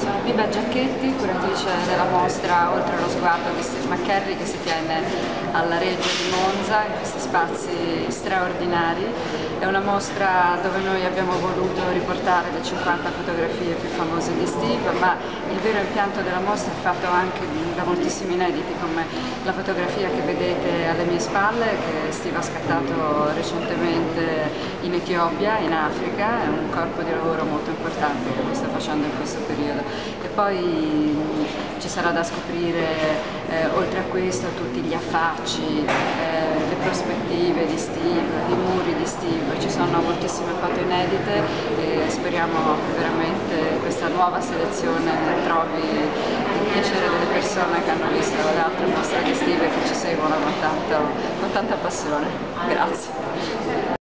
Sono Biba Giacchetti, curatrice della mostra Oltre lo sguardo di Steve McCarry che si tiene alla Reggio di Monza, in questi spazi straordinari. È una mostra dove noi abbiamo voluto riportare le 50 fotografie più famose di Steve, ma il vero impianto della mostra è fatto anche da moltissimi inediti, come la fotografia che vedete alle mie spalle, che Steve ha scattato recentemente in Etiopia, in Africa, è un corpo di lavoro molto importante che lui sta facendo in questo periodo. E poi ci sarà da scoprire, eh, oltre a questo, tutti gli affacci, eh, le prospettive di Steve, i muri di Steve, ci sono moltissime foto inedite e speriamo che veramente questa nuova selezione trovi il piacere delle persone che hanno visto le altre mostre di Steve e che ci seguono con, tanto, con tanta passione. Grazie.